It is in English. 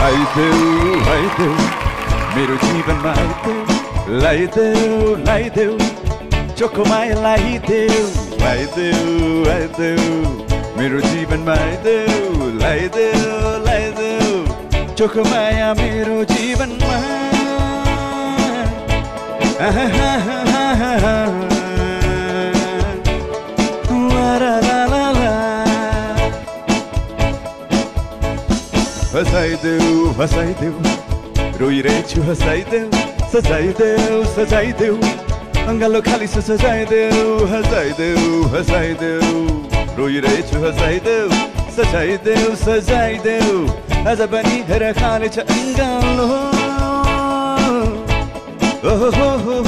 Haideu, haideu, mirutiva maideu, laideu, laideu, chocomai laideu, haideu, haideu, mirutiva maideu, laideu, laideu, chocomai amiru jivan mai. Ah, ah, ah. हँसाइदेऊ हँसाइदेऊ। रोइरहेछु हँसाइदेऊ। सजाइदेऊ सजाइदेऊ। अङ्गालो खाली छ सजाइदेऊ, हँसाइदेऊ रोइरहेछु हँसाइदेऊ। सजाइदेऊ सजाइदेऊ। आज पनि हेर खाली छ अङ्गालो हो हो हो।